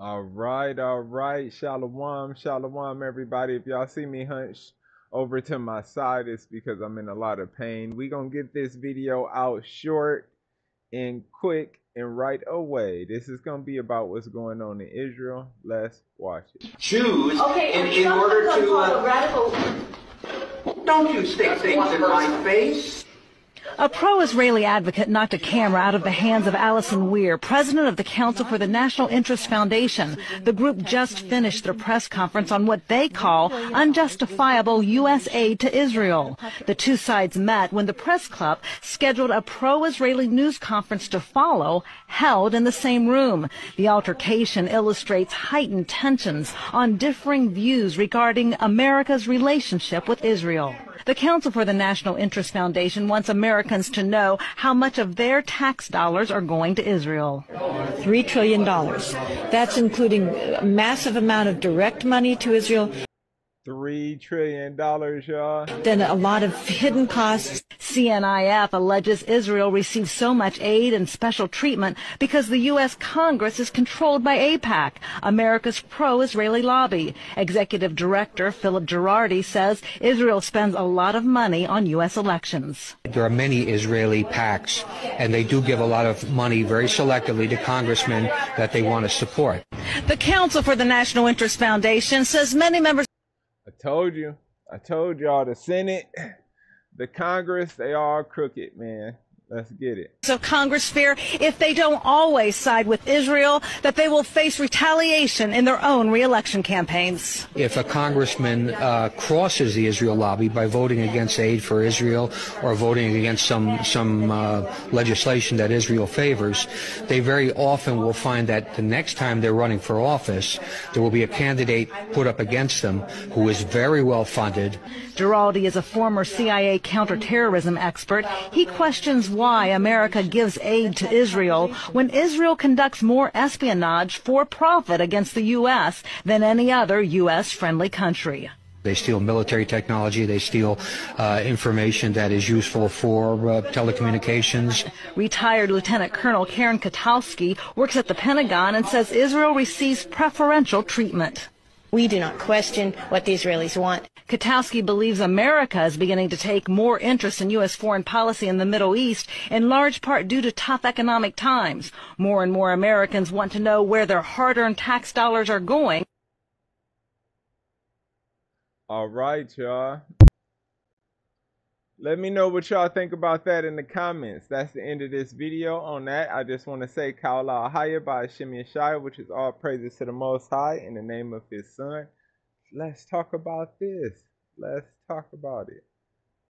All right, all right. Shalom, shalom, everybody. If y'all see me hunched over to my side, it's because I'm in a lot of pain. we going to get this video out short and quick and right away. This is going to be about what's going on in Israel. Let's watch it. Choose Okay, in, in order to. Uh, radical. don't you stick things in my face. A pro-Israeli advocate knocked a camera out of the hands of Allison Weir, president of the Council for the National Interest Foundation. The group just finished their press conference on what they call unjustifiable U.S. aid to Israel. The two sides met when the press club scheduled a pro-Israeli news conference to follow, held in the same room. The altercation illustrates heightened tensions on differing views regarding America's relationship with Israel. The Council for the National Interest Foundation wants Americans to know how much of their tax dollars are going to Israel. $3 trillion. That's including a massive amount of direct money to Israel, Three trillion dollars, y'all. then a lot of hidden costs. CNIF alleges Israel receives so much aid and special treatment because the U.S. Congress is controlled by AIPAC, America's pro-Israeli lobby. Executive Director Philip Giraldi says Israel spends a lot of money on U.S. elections. There are many Israeli PACs, and they do give a lot of money very selectively to congressmen that they want to support. The Council for the National Interest Foundation says many members I told you. I told y'all the Senate, the Congress, they all crooked, man. Let's get it. of Congress fear if they don't always side with Israel that they will face retaliation in their own reelection campaigns. If a congressman uh, crosses the Israel lobby by voting against aid for Israel or voting against some some uh, legislation that Israel favors, they very often will find that the next time they're running for office, there will be a candidate put up against them who is very well funded, Giraldi is a former CIA counterterrorism expert. He questions why America gives aid to Israel when Israel conducts more espionage for profit against the U.S. than any other U.S. friendly country. They steal military technology. They steal uh, information that is useful for uh, telecommunications. Retired Lieutenant Colonel Karen Kwiatkowski works at the Pentagon and says Israel receives preferential treatment. We do not question what the Israelis want. Kwiatkowski believes America is beginning to take more interest in U.S. foreign policy in the Middle East, in large part due to tough economic times. More and more Americans want to know where their hard-earned tax dollars are going. All right, y'all. Let me know what y'all think about that in the comments. That's the end of this video. On that, I just want to say Kaula Ahaya by Shimei Shai, which is all praises to the Most High in the name of His Son. Let's talk about this. Let's talk about it.